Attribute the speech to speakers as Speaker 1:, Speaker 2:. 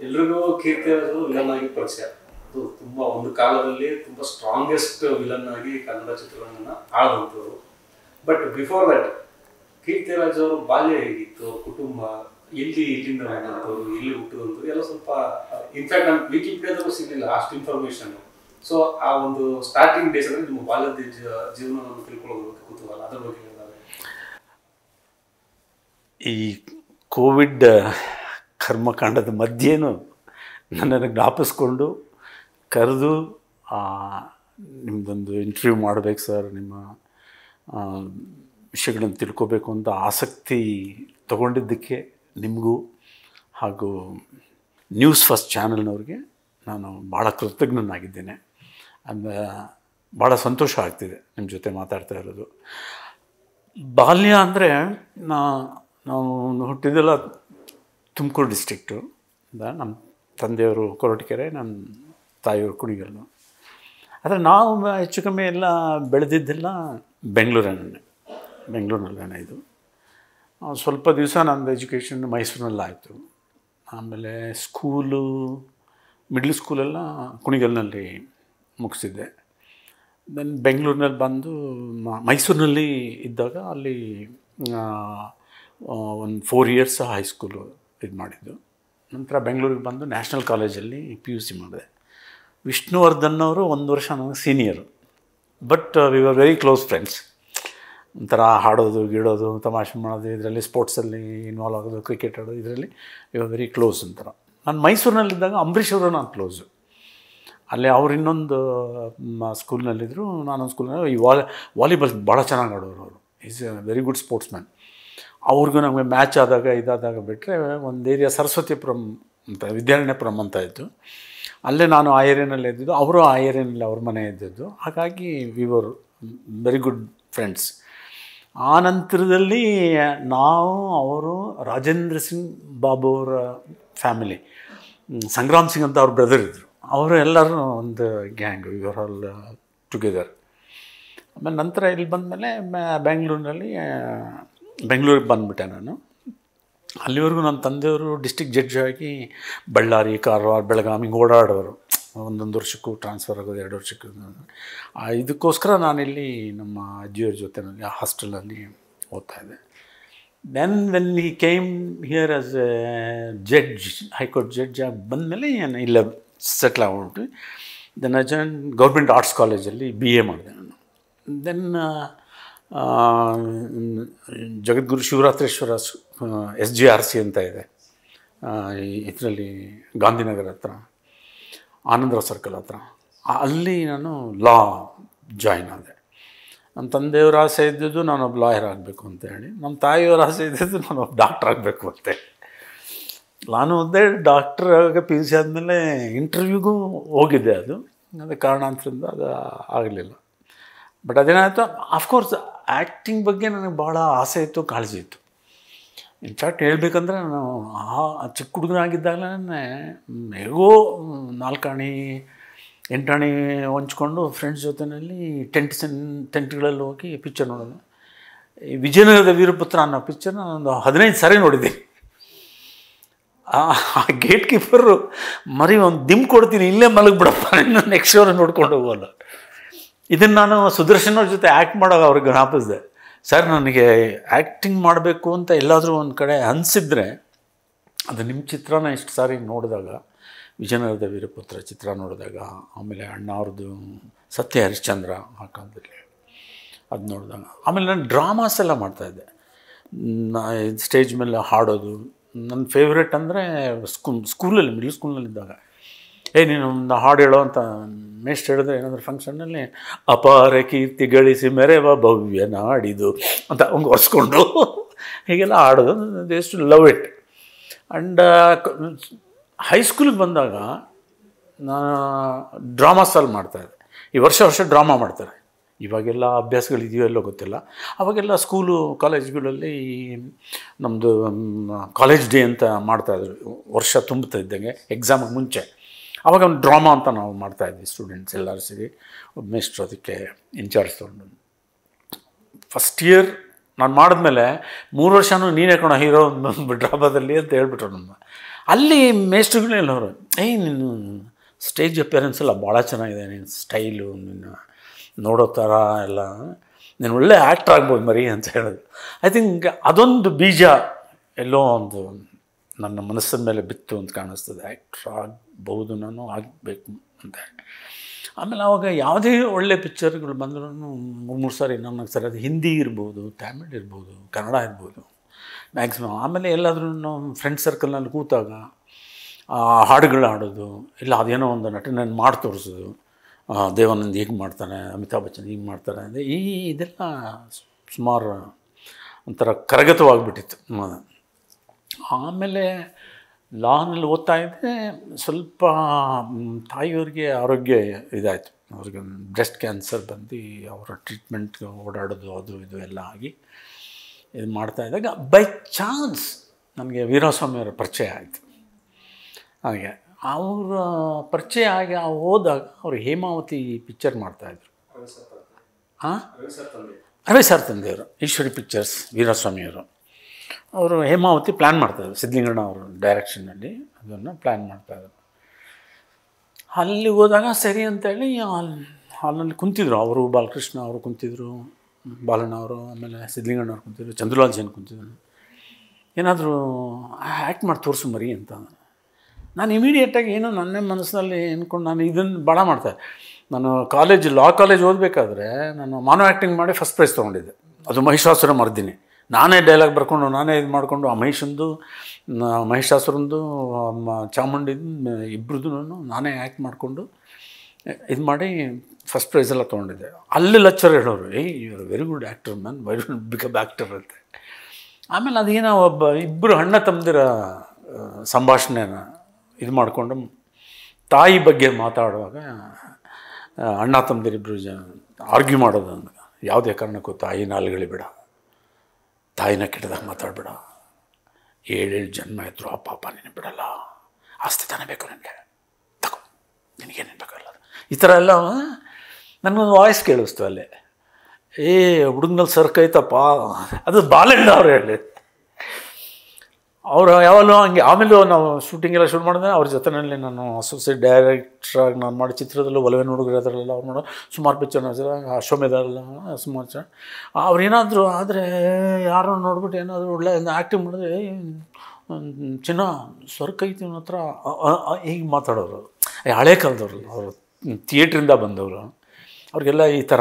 Speaker 1: ಎಲ್ರಿಗೂ ಕೀರ್ತಿ ವಿಲನ್ ಆಗಿ ಪರಿಚಯ ಅದು ತುಂಬಾ ಒಂದು ಕಾಲದಲ್ಲಿ ತುಂಬಾ ಸ್ಟ್ರಾಂಗೆಸ್ಟ್ ವಿಲನ್ ಆಗಿ ಕನ್ನಡ ಚಿತ್ರರಂಗನ ಆಳದಂತವ್ರು ಬಟ್ ಬಿಫೋರ್ ದಟ್ ಕೀರ್ತಿರಾಜ್ ಅವರು ಬಾಲ್ಯ ಹೇಗಿತ್ತು ಕುಟುಂಬ ಎಲ್ಲಿ ಇಲ್ಲಿಂದ ಬಂದಂಥವ್ರು ಎಲ್ಲಿ ಹುಟ್ಟಿದಂಥವ್ರು ಎಲ್ಲ ಸ್ವಲ್ಪ ಇನ್ಫ್ಯಾಕ್ಟ್ ನಾನು ವಿಕಿಪೀಡಿಯಾದಲ್ಲೂ ಸಿಗಲಿಲ್ಲ ಅಷ್ಟು ಇನ್ಫಾರ್ಮೇಶನ್ ಸೊ ಆ ಒಂದು ಸ್ಟಾರ್ಟಿಂಗ್ ಡೇಸ್ ಅಂದ್ರೆ ನಿಮ್ಮ ಬಾಲ್ಯದ ಜೀವನವನ್ನು ತಿಳ್ಕೊಳ್ಳೋದಕ್ಕೆ ಕುತೂಹಲ. ಅದರ ಬಗ್ಗೆ
Speaker 2: ಈ ಕೋವಿಡ್ ಕರ್ಮಕಾಂಡದ ಮಧ್ಯೆನೂ ನನ್ನನ್ನು ಜ್ಞಾಪಿಸ್ಕೊಂಡು ಕರೆದು ನಿಮ್ಮದೊಂದು ಇಂಟರ್ವ್ಯೂ ಮಾಡಬೇಕು ಸರ್ ನಿಮ್ಮ ವಿಷಯಗಳನ್ನು ತಿಳ್ಕೊಬೇಕು ಅಂತ ಆಸಕ್ತಿ ತಗೊಂಡಿದ್ದಕ್ಕೆ ನಿಮಗೂ ಹಾಗೂ ನ್ಯೂಸ್ ಫಸ್ಟ್ ಚಾನಲ್ನವ್ರಿಗೆ ನಾನು ಭಾಳ ಕೃತಜ್ಞನಾಗಿದ್ದೇನೆ. ಅಂದ ಭಾಳ ಸಂತೋಷ ಆಗ್ತಿದೆ ನಿಮ್ಮ ಜೊತೆ ಮಾತಾಡ್ತಾ ಇರೋದು. ಬಾಲ್ಯ ಅಂದರೆ ನಾ, ನಾವು ಹುಟ್ಟಿದೆಲ್ಲ ತುಮಕೂರು ಡಿಸ್ಟ್ರಿಕ್ಟು. ನಮ್ಮ ತಂದೆಯವರು ಕೊರಟಗೆರೆ, ನಮ್ಮ ತಾಯಿಯವರು ಕುಣಿಗಲ್ಲು. ಆದರೆ ನಾವು ಹೆಚ್ಚು ಕಮ್ಮಿ ಎಲ್ಲ ಬೆಳೆದಿದ್ದೆಲ್ಲ ಬೆಂಗಳೂರಿನೇ ಬೆಂಗಳೂರಿನಲ್ಲೇನೆ ಇದು. ಸ್ವಲ್ಪ ದಿವಸ ನಂದು ಎಜುಕೇಷನ್ ಮೈಸೂರಿನಲ್ಲಾಯಿತು. ಆಮೇಲೆ ಸ್ಕೂಲು, ಮಿಡ್ಲ್ ಸ್ಕೂಲೆಲ್ಲ ಕುಣಿಗಲ್ನಲ್ಲಿ ಮುಗಿಸಿದ್ದೆ. ದೆನ್ ಬೆಂಗಳೂರಿನಲ್ಲಿ ಬಂದು ಮೈಸೂರಿನಲ್ಲಿ ಇದ್ದಾಗ ಅಲ್ಲಿ ಒಂದು ಫೋರ್ ಇಯರ್ಸ್ ಹೈಸ್ಕೂಲು ಇದು ಮಾಡಿದ್ದು. ನಂತರ ಬೆಂಗಳೂರಿಗೆ ಬಂದು ನ್ಯಾಷನಲ್ ಕಾಲೇಜಲ್ಲಿ ಪಿ ಯು ಸಿ ಮಾಡಿದೆ. ವಿಷ್ಣುವರ್ಧನ್ ಅವರು ಒಂದು ವರ್ಷ ನನಗೆ senior but we were very close friends ಒಂಥರ ಹಾಡೋದು, ಗೀಡೋದು, ತಮಾಷೆ ಮಾಡೋದು, ಇದರಲ್ಲಿ ಸ್ಪೋರ್ಟ್ಸಲ್ಲಿ ಇನ್ವಾಲ್ವ್ ಆಗೋದು ಕ್ರಿಕೆಟ್ ಆಡೋದು, ಇದರಲ್ಲಿ ವಿ ವರ್ ವೆರಿ ಕ್ಲೋಸ್ ಒಂಥರ. ನಾನು ಮೈಸೂರಿನಲ್ಲಿದ್ದಾಗ ಅಂಬರೀಷ್ ಅವರು ನಾನು ಕ್ಲೋಸು ಅಲ್ಲಿ ಅವ್ರು ಇನ್ನೊಂದು ಸ್ಕೂಲ್ನಲ್ಲಿದ್ದರು ನಾನೊಂದು ಸ್ಕೂಲ್ನಲ್ಲಿ ಈ ವಾಲಿ, ವಾಲಿಬಾಲ್ ಭಾಳ ಚೆನ್ನಾಗಿ ಆಡೋರು ಅವರು. Is a very good sportsman ಅವ್ರಿಗೂ ನಮಗೆ ಮ್ಯಾಚ್ ಆದಾಗ ಇದಾದಾಗ ಬಿಟ್ಟರೆ ಒಂದು ಏರಿಯಾ ಸರಸ್ವತಿಪುರಂ ಅಂತ ವಿದ್ಯಾರಣ್ಯಪುರಂ ಅಂತ ಇತ್ತು. ಅಲ್ಲೇ ನಾನು ಆ ಏರಿಯಾನಲ್ಲಿ ಇದ್ದಿದ್ದು, ಅವರು ಆ ಏರಿಯಾನಲ್ಲಿ ಅವ್ರ ಮನೆ ಇದ್ದಿದ್ದು. ಹಾಗಾಗಿ we were very good friends ಆ ನಂತರದಲ್ಲಿ ನಾವು, ಅವರು ರಾಜೇಂದ್ರ ಸಿಂಗ್ ಬಾಬು ಅವರ ಫ್ಯಾಮಿಲಿ ಸಂಗ್ರಾಮ್ ಸಿಂಗ್ ಅಂತ ಅವ್ರ ಬ್ರದರ್ ಇದ್ದರು ಅವರು ಎಲ್ಲರೂ ಒಂದು ಗ್ಯಾಂಗ್ ಇವರ್ ಆಲ್ ಟುಗೆದರ್ ಆಮೇಲೆ ನಂತರ ಇಲ್ಲಿ ಬಂದಮೇಲೆ ಬೆಂಗಳೂರಿನಲ್ಲಿ ಬೆಂಗಳೂರಿಗೆ ಬಂದುಬಿಟ್ಟೆ ನಾನು. ಅಲ್ಲಿವರೆಗೂ ನನ್ನ ತಂದೆಯವರು ಡಿಸ್ಟಿಕ್ ಜಡ್ಜ್ ಆಗಿ ಬಳ್ಳಾರಿ ಕಾರವಾರ ಬೆಳಗಾವಿ ಹಿಂಗೆ ಓಡಾಡೋರು. ಒಂದೊಂದು ವರ್ಷಕ್ಕೂ ಟ್ರಾನ್ಸ್ಫರ್ ಆಗೋದು ಎರಡು ವರ್ಷಕ್ಕೂ. ಆ, ಇದಕ್ಕೋಸ್ಕರ ನಾನಿಲ್ಲಿ ನಮ್ಮ ಅಜ್ಜಿಯವ್ರ ಜೊತೆನಲ್ಲಿ ಹಾಸ್ಟೆಲಲ್ಲಿ ಓದ್ತಾ ಇದ್ದೆ. Then when he came here as a judge high court judge ಆಗಿ ಬಂದಮೇಲೆ ಏನು ಇಲ್ಲ ಸೆಟ್ಲ್ ಆಗ್ಬಿಟ್ಟು ದೆನ್ ಜಾಯ್ನ್ ಗೌರ್ಮೆಂಟ್ ಆರ್ಟ್ಸ್ ಕಾಲೇಜಲ್ಲಿ ಬಿ ಎ ಮಾಡಿದೆ ನಾನು. Then Jagadguru Shivaratreshwara S G R C ಅಂತ ಇದೆ. ಇದರಲ್ಲಿ ಗಾಂಧಿನಗರ ಹತ್ರ ಆನಂದರಾವ್ ಸರ್ಕಲ್ ಹತ್ರ. ಅಲ್ಲಿ ನಾನು ಲಾ ಜಾಯ್ನ್ ಆದೆ. ನಮ್ಮ ತಂದೆಯವರ ಆಸೆ ಇದ್ದಿದ್ದು ನಾನೊಬ್ಬ ಲಾಯರ್ ಆಗಬೇಕು ಅಂತ ಹೇಳಿ. ನಮ್ಮ ತಾಯಿಯವರ ಆಸೆ ಇದ್ದಿದ್ದು ನಾನೊಬ್ಬ ಡಾಕ್ಟ್ರ್ ಆಗಬೇಕು ಅಂತ. ನಾನು ಒಂದೇ ಡಾಕ್ಟ್ರ್ ಆಗ ಪಿ ಯು ಸಿ ಆದಮೇಲೆ ಇಂಟರ್ವ್ಯೂಗೂ ಹೋಗಿದ್ದೆ ಅದು. ಅದೇ ಕಾರಣಾಂತರದಿಂದ ಅದು ಆಗಲಿಲ್ಲ. ಬಟ್ ಅದೇನಾಯಿತು? ಅಫ್ಕೋರ್ಸ್ ಆ್ಯಕ್ಟಿಂಗ್ ಬಗ್ಗೆ ನನಗೆ ಭಾಳ ಆಸೆ ಇತ್ತು, ಕಾಳಜಿ ಇತ್ತು. ಇನ್ಫ್ಯಾಕ್ಟ್ ಹೇಳ್ಬೇಕಂದ್ರೆ ನಾನು ಆ ಚಿಕ್ಕ ಹುಡುಗನಾಗಿದ್ದಾಗಲೇ ಹೇಗೋ ನಾಲ್ಕಾಣಿ, ಎಂಟಾಣಿ ಹೊಂಚ್ಕೊಂಡು ಫ್ರೆಂಡ್ಸ್ ಜೊತೆಯಲ್ಲಿ ಟೆಂಟ್ ಸೆನ್ ಟೆಂಟ್ಗಳಲ್ಲಿ ಹೋಗಿ ಪಿಕ್ಚರ್ ನೋಡೋದು. ಈ ವಿಜಯನಗರದ ವೀರಪುತ್ರ ಅನ್ನೋ ಪಿಕ್ಚರ್ನ ಒಂದು ಹದಿನೈದು ಸಾರಿ ನೋಡಿದ್ದೀನಿ. ಆ ಗೇಟ್ ಕೀಪರು ಮರಿ ಒಂದು ದಿಮ್ ಕೊಡ್ತೀನಿ, ಇಲ್ಲೇ ಮಲಗಿಬಿಡಪ್ಪ ನೆಕ್ಸ್ಟ್ ಶೋರ ನೋಡ್ಕೊಂಡು ಹೋಗೋಲ್ಲ. ಇದನ್ನು ನಾನು ಸುದರ್ಶನವ್ರ ಜೊತೆ ಆ್ಯಕ್ಟ್ ಮಾಡೋ ಅವ್ರಿಗೆ ಜ್ಞಾಪಿಸಿದೆ ಸರ್, ನನಗೆ ಆ್ಯಕ್ಟಿಂಗ್ ಮಾಡಬೇಕು ಅಂತ ಎಲ್ಲಾದರೂ ಒಂದು ಕಡೆ ಅನಿಸಿದ್ರೆ ಅದು ನಿಮ್ಮ ಚಿತ್ರನ ಇಷ್ಟು ಸಾರಿ ನೋಡಿದಾಗ, ವಿಜಯನಗರದ ವೀರಪುತ್ರ ಚಿತ್ರ ನೋಡಿದಾಗ, ಆಮೇಲೆ ಅಣ್ಣ ಅವ್ರದ್ದು ಸತ್ಯ ಹರಿಶ್ಚಂದ್ರ ಆ ಕಾಲದಲ್ಲಿ ಅದು ನೋಡಿದಾಗ, ಆಮೇಲೆ ನಾನು ಡ್ರಾಮಾಸ್ ಎಲ್ಲ ಮಾಡ್ತಾಯಿದ್ದೆ ಸ್ಟೇಜ್ ಮೇಲೆ ಹಾಡೋದು ನನ್ನ ಫೇವ್ರೆಟ್ ಅಂದರೆ ಸ್ಕೂಲ್ ಸ್ಕೂಲಲ್ಲಿ ಮಿಡ್ಲ್ ಸ್ಕೂಲ್ನಲ್ಲಿದ್ದಾಗ ಏ ನೀನು ಒಂದು ಹಾಡು ಹೇಳೋ ಅಂತ ಮೇಸ್ಟ್ ಹೇಳಿದ್ರೆ ಏನಂದ್ರೆ ಫಂಕ್ಷನ್ನಲ್ಲಿ ಅಪಾರ ಕೀರ್ತಿ ಗಳಿಸಿ ಮೆರೆವ ಭವ್ಯ ನಾಡಿದು ಅಂತ ಅವಂಗೆ ಒರೆಸ್ಕೊಂಡು ಹೀಗೆಲ್ಲ ಆಡೋದು. ದೇಸ್ಟು ಲವ್ ಇಟ್ ಆ್ಯಂಡ್ ಹೈಸ್ಕೂಲಿಗೆ ಬಂದಾಗ ನಾನು ಡ್ರಾಮಾಸಲ್ಲಿ ಮಾಡ್ತಾಯಿದ್ದೆ ಈ ವರ್ಷ ವರ್ಷ ಡ್ರಾಮಾ ಮಾಡ್ತಾರೆ. ಇವಾಗೆಲ್ಲ ಅಭ್ಯಾಸಗಳು ಇದೆಯೋ ಎಲ್ಲೋ ಗೊತ್ತಿಲ್ಲ. ಅವಾಗೆಲ್ಲ ಸ್ಕೂಲು ಕಾಲೇಜ್ಗಳಲ್ಲಿ ನಮ್ಮದು ಕಾಲೇಜ್ ಡೇ ಅಂತ ಮಾಡ್ತಾಯಿದ್ರು ವರ್ಷ ತುಂಬುತ್ತಾ ಇದ್ದಂಗೆ ಎಕ್ಸಾಮಿಗೆ ಮುಂಚೆ. ಆವಾಗ ಒಂದು ಡ್ರಾಮಾ ಅಂತ ನಾವು ಮಾಡ್ತಾಯಿದ್ವಿ ಸ್ಟೂಡೆಂಟ್ಸ್ ಎಲ್ಲರೂ ಸೇರಿ. ಒಬ್ಬ ಮೇಸ್ಟ್ರು ಅದಕ್ಕೆ ಇನ್ಚಾರ್ಜ್ ತೊಗೊಂಡು. ಫಸ್ಟ್ ಇಯರ್ ನಾನು ಮಾಡಿದ್ಮೇಲೆ ಮೂರು ವರ್ಷನೂ ನೀನೇ ಕಣೋ ಹೀರೋ ಒಂದು ಡ್ರಾಮಾದಲ್ಲಿ ಅಂತ ಹೇಳ್ಬಿಟ್ರು ನಮ್ಮ ಅಲ್ಲಿ ಮೇಸ್ಟ್ರುಗಳು ಅವರು ಏಯ್, ನೀನು ಸ್ಟೇಜ್ ಅಪಿಯರೆನ್ಸ್ ಎಲ್ಲ ಭಾಳ ಚೆನ್ನಾಗಿದೆ ನಿನ್ನ ಸ್ಟೈಲು ನಿನ್ನ ನೋಡೋ ಥರ ಎಲ್ಲ, ನೀನು ಒಳ್ಳೆ ಆ್ಯಕ್ಟ್ರ್ ಆಗ್ಬೋದು ಮರಿ ಅಂತ ಹೇಳೋದು ಐ ಥಿಂಕ್ ಅದೊಂದು ಬೀಜ ಎಲ್ಲೋ ಒಂದು ನನ್ನ ಮನಸ್ಸಿನ ಮೇಲೆ ಬಿತ್ತು ಅಂತ ಕಾಣಿಸ್ತದೆ. ಆ್ಯಕ್ಟ್ರ್ ಆಗ್ಬೋದು ನಾನು ಆಗಬೇಕು ಅಂತ. ಆಮೇಲೆ ಆವಾಗ ಯಾವುದೇ ಒಳ್ಳೆ ಪಿಕ್ಚರ್ಗಳು ಬಂದ್ರೂ ಮೂರು ಮೂರು ಸಾರಿ ನನಗೆ ಸರಿ, ಅದು ಹಿಂದಿ ಇರ್ಬೋದು, ತಮಿಳ್ ಇರ್ಬೋದು, ಕನ್ನಡ ಇರ್ಬೋದು ಮ್ಯಾಕ್ಸಿಮಮ್ ಆಮೇಲೆ ಎಲ್ಲಾದರೂ ನಾವು ಫ್ರೆಂಡ್ ಸರ್ಕಲ್ನಲ್ಲಿ ಕೂತಾಗ ಹಾಡುಗಳು ಹಾಡೋದು, ಇಲ್ಲ ಅದೇನೋ ಒಂದು ನಟನೆಯನ್ನು ಮಾಡಿ ತೋರಿಸೋದು. ದೇವಾನಂದ್ ಹೀಗೆ ಮಾಡ್ತಾನೆ, ಅಮಿತಾಬ್ ಬಚ್ಚನ್ ಹೀಗೆ ಮಾಡ್ತಾರೆ ಅಂದರೆ ಈ ಇದೆಲ್ಲ ಸುಮಾರು ಒಂಥರ ಕರಗತವಾಗಿಬಿಟ್ಟಿತ್ತು. ಆಮೇಲೆ ಲಾನಲ್ಲಿ ಓದ್ತಾ ಇದ್ದೆ ಸ್ವಲ್ಪ ತಾಯಿಯವ್ರಿಗೆ ಆರೋಗ್ಯ ಇದಾಯಿತು. ಅವ್ರಿಗೆ ಬ್ರೆಸ್ಟ್ ಕ್ಯಾನ್ಸರ್ ಬಂದು ಅವರ ಟ್ರೀಟ್ಮೆಂಟ್ಗೆ ಓಡಾಡೋದು ಅದು ಇದು ಎಲ್ಲ ಆಗಿ ಇದು ಮಾಡ್ತಾ ಇದ್ದಾಗ ಬೈ ಚಾನ್ಸ್ ನನಗೆ ವೀರಸ್ವಾಮಿಯವರ ಪರಿಚಯ ಆಯಿತು. ಹಾಗೆ ಅವರ ಪರಿಚಯ ಆಗಿ ಆ ಹೋದಾಗ ಅವರು ಹೇಮಾವತಿ ಪಿಕ್ಚರ್ ಮಾಡ್ತಾಯಿದ್ರು. ಹಾಂ
Speaker 1: ರವಿ ಸರ್ ತಂದೆ.
Speaker 2: ರವಿ ಸರ್ ತಂದೆಯವರು ಈಶ್ವರಿ ಪಿಕ್ಚರ್ಸ್ ವೀರಸ್ವಾಮಿಯವರು. ಅವರು ಹೇಮಾವತಿ ಪ್ಲ್ಯಾನ್ ಮಾಡ್ತಾಯಿದ್ರು ಸಿದ್ಧಲಿಂಗಣ್ಣ ಅವರು ಡೈರೆಕ್ಷನಲ್ಲಿ ಅದನ್ನು ಪ್ಲ್ಯಾನ್ ಮಾಡ್ತಾಯಿದ್ರು ಅಲ್ಲಿ ಹೋದಾಗ ಸರಿ ಅಂತೇಳಿ ಹಾಲ್ ಹಾಲ್ನಲ್ಲಿ ಕುಂತಿದ್ರು. ಅವರು ಬಾಲಕೃಷ್ಣ ಅವರು ಕುಂತಿದ್ರು, ಬಾಲಣ್ಣ ಅವರು, ಆಮೇಲೆ ಸಿದ್ಧಲಿಂಗಣ್ಣ ಅವ್ರು ಕುಂತಿದ್ರು, ಚಂದ್ರಲಾಲ್ ಜೈನ್ ಕುಂತಿದ್ರು. ಏನಾದರೂ ಆ್ಯಕ್ಟ್ ಮಾಡಿ ತೋರಿಸು ಮರಿ ಅಂತ. ನಾನು ಇಮಿಡಿಯೇಟಾಗಿ ಏನೋ ನನ್ನೇ ಮನಸ್ಸಿನಲ್ಲಿ ಅಂದ್ಕೊಂಡು ನಾನು ಇದನ್ನು ಭಾಳ ಮಾಡ್ತಾರೆ ನಾನು ಕಾಲೇಜ್ ಲಾ ಕಾಲೇಜ್ ಓದಬೇಕಾದ್ರೆ ನಾನು ಮಾನೋ ಆ್ಯಕ್ಟಿಂಗ್ ಮಾಡಿ ಫಸ್ಟ್ ಪ್ರೈಸ್ ತೊಗೊಂಡಿದ್ದೆ. ಅದು ಮಹಿಷಾಸುರ ಮರ್ದಿನಿ. ನಾನೇ ಡೈಲಾಗ್ ಬರ್ಕೊಂಡು ನಾನೇ ಇದು ಮಾಡಿಕೊಂಡು ಆ ಮಹೇಶಂದು ಮಹೇಶಾಸುರಂದು ಚಾಮುಂಡಿ ಇಬ್ಬರದ್ದು ನಾನೇ ಆ್ಯಕ್ಟ್ ಮಾಡಿಕೊಂಡು ಇದು ಮಾಡಿ ಫಸ್ಟ್ ಪ್ರೈಸೆಲ್ಲ ತೊಗೊಂಡಿದ್ದೆ. ಅಲ್ಲಿ ಲೆಕ್ಚರ್ ಹೇಳೋರು, ಏಯ್ are very good actor man why good become actor ಅಂತ. ಆಮೇಲೆ ಅದೇನೋ ಒಬ್ಬ ಇಬ್ಬರು ಅಣ್ಣ ತಮ್ಮದಿರ ಸಂಭಾಷಣೆನ ಇದು ಮಾಡಿಕೊಂಡು ತಾಯಿ ಬಗ್ಗೆ ಮಾತಾಡುವಾಗ ಅಣ್ಣ ತಮ್ಮದಿರಿಬ್ಬರು ಜ ಆರ್ಗ್ಯೂ ಮಾಡೋದು ಯಾವುದೇ ಕಾರಣಕ್ಕೂ ತಾಯಿ ನಾಲ್ಗಳಿ ಬೇಡ ತಾಯಿನ ಕೆಟ್ಟದಾಗ ಮಾತಾಡಬೇಡ. ಏಳೇಳು ಜನ್ಮ ಇದ್ರು ಆ ಪಾಪ ನೀನು ಬಿಡಲ್ಲ. ಆಸ್ತಿ ತಾನೇ ಬೇಕು ನನಗೆ. ತಗೋ, ನಿನಗೇನೇನು ಬೇಕಲ್ಲ ಈ ಥರ ಎಲ್ಲ ನನಗೊಂದು ವಾಯ್ಸ್ ಕೇಳಿಸ್ತು ಅಲ್ಲೇ. ಏ, ಹುಡುಗನಲ್ಲಿ ಸರ್ಕೈತಪ್ಪ. ಅದು ಬಾಲಣ್ಣ ಅವ್ರು ಹೇಳಿ. ಅವರು ಯಾವಾಗಲೂ ಹಂಗೆ, ಆಮೇಲೂ ನಾವು ಶೂಟಿಂಗ್ ಎಲ್ಲ ಶೂಟ್ ಮಾಡಿದ್ರೆ ಅವ್ರ ಜೊತೆನಲ್ಲಿ ನಾನು ಅಸೋಸಿಯೇಟ್ ಡೈರೆಕ್ಟ್ರಾಗಿ ನಾನು ಮಾಡಿ ಚಿತ್ರದಲ್ಲೂ ಒಲವೆ ನೋಡಿದ್ರೆ ಅದರಲ್ಲೆಲ್ಲ ಅವ್ರು ನೋಡೋ, ಸುಮಾರು ಪಿಕ್ಚರ್ ಅಶ್ವಮೇಧಲ್ಲ ಸುಮಾರು ಚ ಅವ್ರು ಏನಾದರೂ ಆದರೆ ಯಾರೋ ನೋಡ್ಬಿಟ್ಟು ಏನಾದರೂ ಒಳ್ಳೆ ಆ್ಯಕ್ಟಿಂಗ್ ಮಾಡಿದ್ರೆ ಚೆನ್ನ ಸ್ವರ್ಗ ಐತಿ ಅವನ ಹತ್ರ ಹೀಗೆ ಮಾತಾಡೋರು. ಹಳೆ ಕಾಲದವ್ರು ಅವರು ಥಿಯೇಟ್ರಿಂದ ಬಂದವರು. ಅವ್ರಿಗೆಲ್ಲ ಈ ಥರ